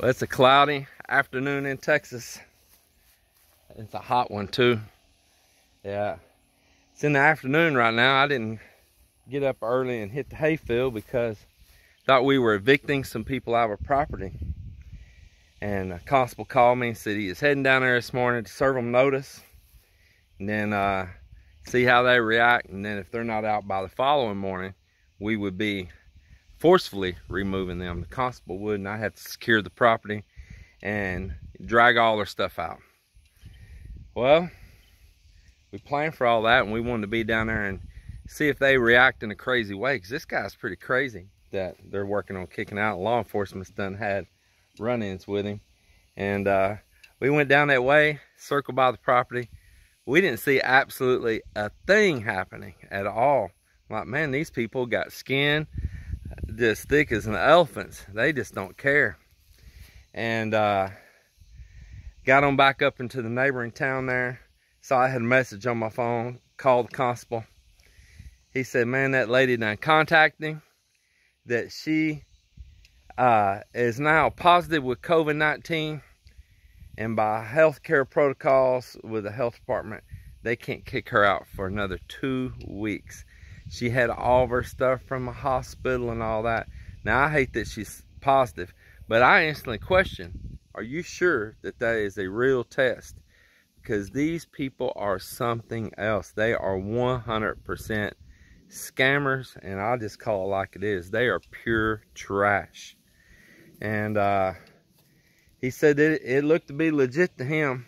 Well, it's a cloudy afternoon in Texas. It's a hot one too. Yeah. It's in the afternoon right now. I didn't get up early and hit the hayfield because I thought we were evicting some people out of property. And a constable called me and said he is heading down there this morning to serve them notice. And then uh, see how they react. And then if they're not out by the following morning, we would be forcefully removing them. The constable would, and I had to secure the property and drag all their stuff out. Well, we planned for all that and we wanted to be down there and see if they react in a crazy way because this guy's pretty crazy that they're working on kicking out. Law enforcement's done had run-ins with him. And uh, we went down that way, circled by the property. We didn't see absolutely a thing happening at all. Like, man, these people got skin as thick as an elephant's. They just don't care. And uh, got on back up into the neighboring town there. So I had a message on my phone, called the constable. He said, man, that lady done contacted him, that she uh, is now positive with COVID-19 and by healthcare protocols with the health department, they can't kick her out for another two weeks. She had all of her stuff from the hospital and all that. Now, I hate that she's positive, but I instantly question, are you sure that that is a real test? Because these people are something else. They are 100% scammers, and I'll just call it like it is. They are pure trash. And uh, he said that it looked to be legit to him.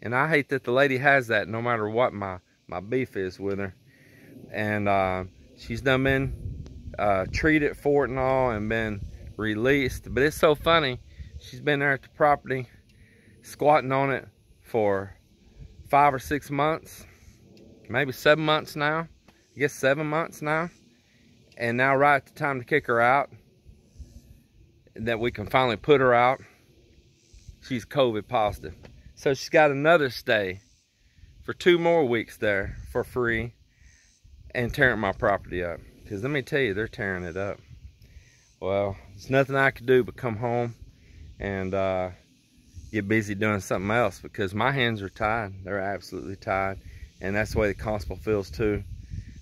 And I hate that the lady has that no matter what my, my beef is with her and uh, she's done been uh, treated for it and all and been released. But it's so funny. She's been there at the property, squatting on it for five or six months, maybe seven months now. I guess seven months now. And now right at the time to kick her out, that we can finally put her out, she's COVID positive. So she's got another stay for two more weeks there for free and tearing my property up. Because let me tell you, they're tearing it up. Well, there's nothing I could do but come home and uh, get busy doing something else because my hands are tied. They're absolutely tied. And that's the way the constable feels too.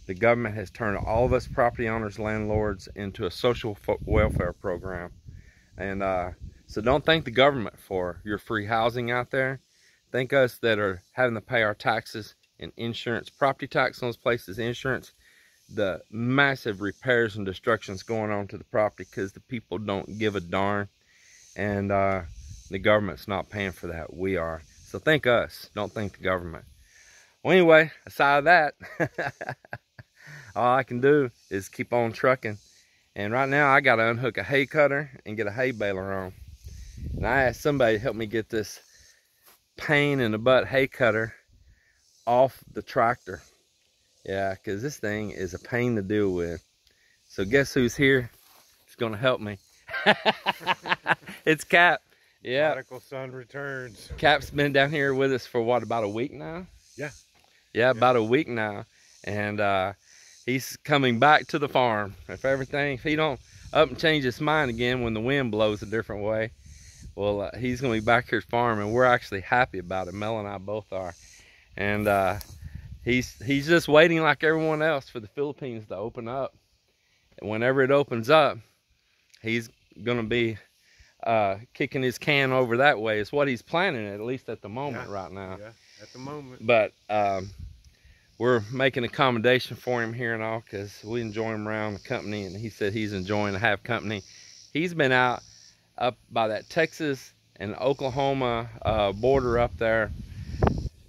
The government has turned all of us property owners, landlords into a social welfare program. And uh, so don't thank the government for your free housing out there. Thank us that are having to pay our taxes and insurance, property tax on those places, insurance, the massive repairs and destructions going on to the property because the people don't give a darn. And uh, the government's not paying for that. We are. So thank us. Don't thank the government. Well, anyway, aside of that, all I can do is keep on trucking. And right now, I got to unhook a hay cutter and get a hay baler on. And I asked somebody to help me get this pain in the butt hay cutter off the tractor. Yeah, because this thing is a pain to deal with. So guess who's here? It's going to help me. it's Cap. Yeah. Prodigal son returns. Cap's been down here with us for what, about a week now? Yeah. Yeah, yeah. about a week now. And uh, he's coming back to the farm. If everything, if he don't up and change his mind again when the wind blows a different way, well, uh, he's going to be back here farming. We're actually happy about it. Mel and I both are and uh, he's he's just waiting like everyone else for the Philippines to open up. And whenever it opens up, he's gonna be uh, kicking his can over that way. Is what he's planning, at least at the moment, yeah. right now. Yeah, at the moment. But um, we're making accommodation for him here and all because we enjoy him around the company, and he said he's enjoying to have company. He's been out up by that Texas and Oklahoma uh, border up there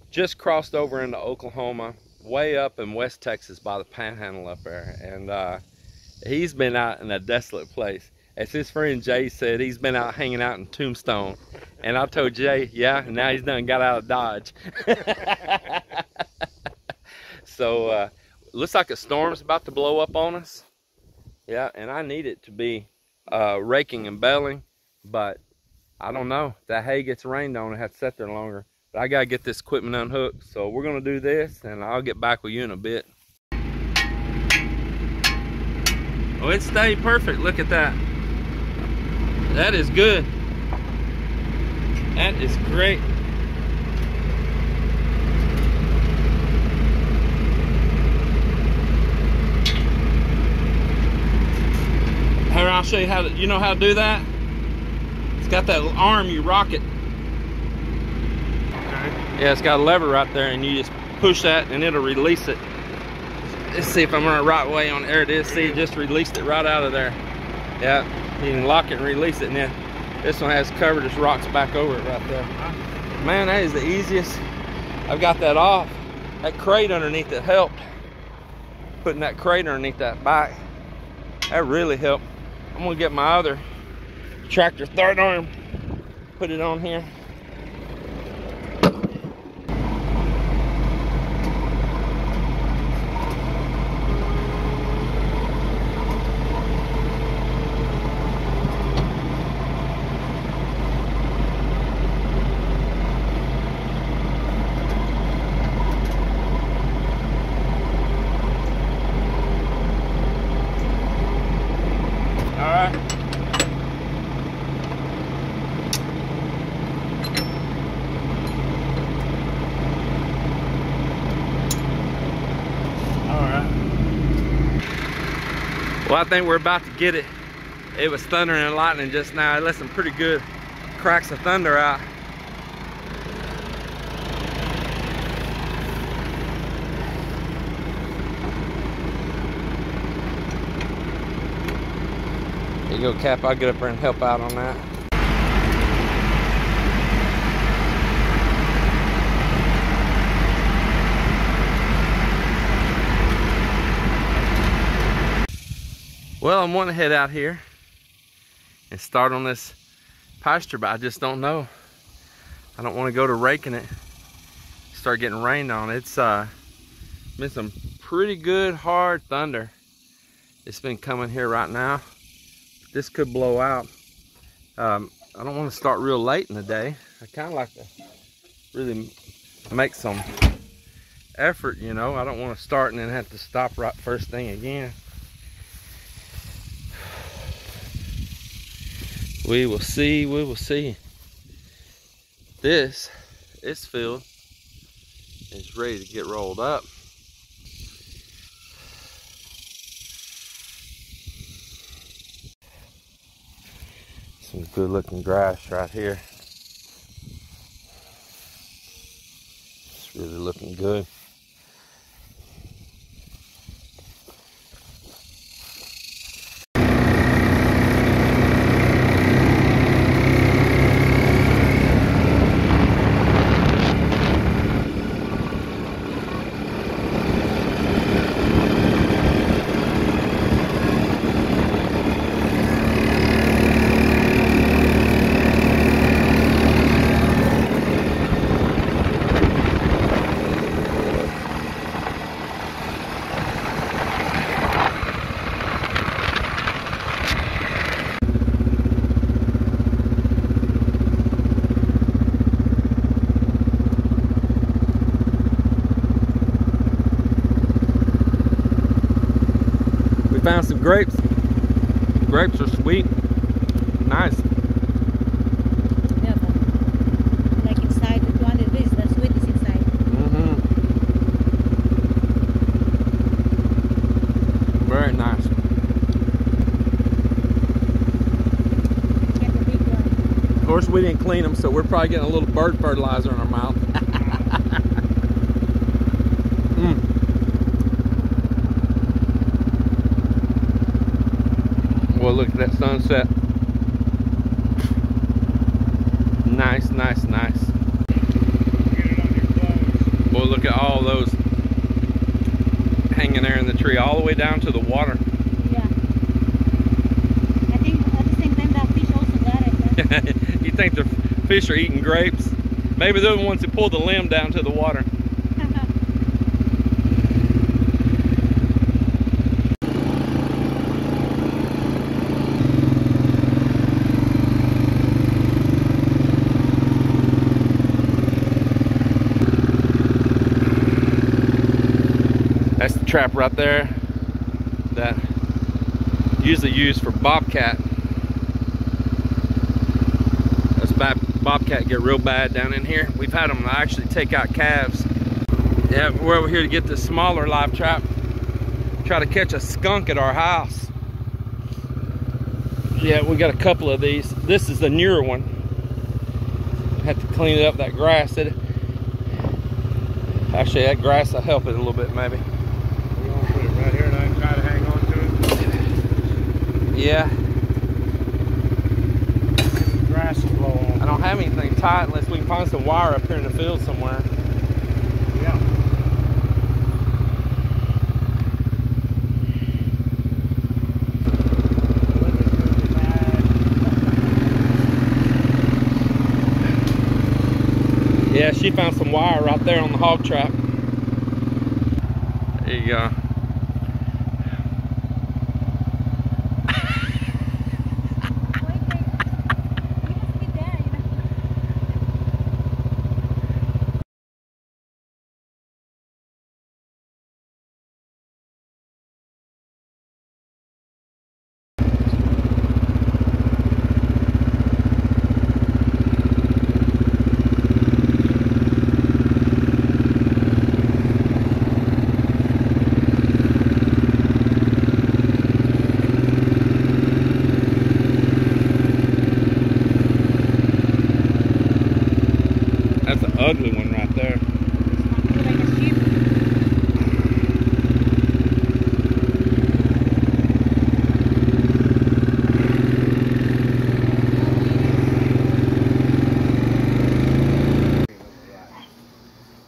just crossed over into Oklahoma, way up in West Texas by the Panhandle up there. And uh, he's been out in a desolate place. As his friend Jay said, he's been out hanging out in Tombstone. And I told Jay, yeah, and now he's done got out of Dodge. so uh, looks like a storm's about to blow up on us. Yeah, and I need it to be uh, raking and baling, but I don't know. That hay gets rained on, it has to sit there longer. But I gotta get this equipment unhooked. So we're gonna do this and I'll get back with you in a bit. Oh, it stayed perfect. Look at that. That is good. That is great. Here, I'll show you how to, you know how to do that? It's got that arm, you rock it. Yeah, it's got a lever right there and you just push that and it'll release it. Let's see if I'm the right way on it is. See, it just released it right out of there. Yeah, you can lock it and release it and then this one has cover, just rocks back over it right there. Man, that is the easiest. I've got that off. That crate underneath it helped. Putting that crate underneath that bike. That really helped. I'm gonna get my other tractor third arm, put it on here. All right. All right. Well, I think we're about to get it. It was thundering and lightning just now. It let some pretty good cracks of thunder out. There you go, Cap. I'll get up there and help out on that. Well, I'm wanting to head out here and start on this pasture, but I just don't know. I don't want to go to raking it, start getting rained on. It's uh, been some pretty good hard thunder. It's been coming here right now. This could blow out. Um, I don't want to start real late in the day. I kind of like to really make some effort, you know. I don't want to start and then have to stop right first thing again. We will see, we will see. This, this field is ready to get rolled up. Some good looking grass right here. It's really looking good. Found some grapes. Grapes are sweet. Nice. Yeah, like inside the 200 degrees, the sweet is inside. Mm-hmm. Very nice. Get the big one. Of course, we didn't clean them, so we're probably getting a little bird fertilizer in our mouth. mm. Well, look at that sunset. Nice, nice, nice. Get it on your clothes. Boy, look at all those hanging there in the tree, all the way down to the water. Yeah. I think at the same time that fish also got it. huh? you think the fish are eating grapes? Maybe they're the ones that pull the limb down to the water. That's the trap right there that usually used for bobcat. That's Bob, bobcat get real bad down in here. We've had them actually take out calves. Yeah, we're over here to get this smaller live trap. Try to catch a skunk at our house. Yeah, we got a couple of these. This is the newer one. Have to clean it up, that grass. It, actually, that grass will help it a little bit, maybe. You want to put it right here and I can try to hang on to it? Yeah, Grass will blow I don't have anything tight unless we can find some wire up here in the field somewhere. Yeah. Look at the bag. Yeah, she found some wire right there on the hog trap. There you go. Ugly one right there. It's like a sheep.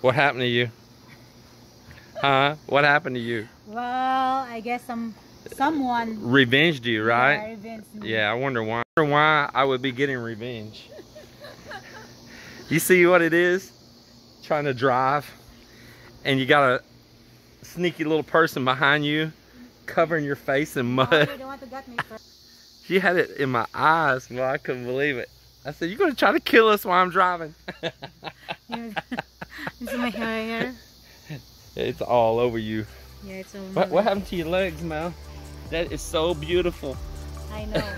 What happened to you? Huh? What happened to you? Well, I guess some someone Revenged you, right? Yeah, me. Yeah, I wonder why. I wonder why I would be getting revenge. You see what it is? Trying to drive, and you got a sneaky little person behind you, covering your face in Oh, mud. you're the one who got me first. She had it in my eyes. Well, I couldn't believe it. I said, you're gonna try to kill us while I'm driving?" You my hair here? it's all over you. Yeah, it's all What, what happened to your legs, Mel? That is so beautiful. I know.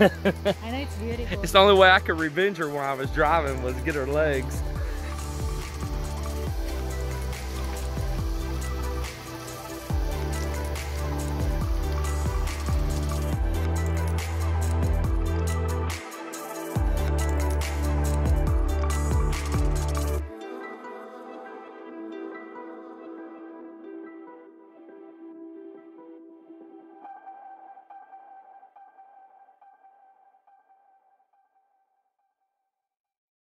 I know it's beautiful. It's the only way I could revenge her when I was driving was get her legs.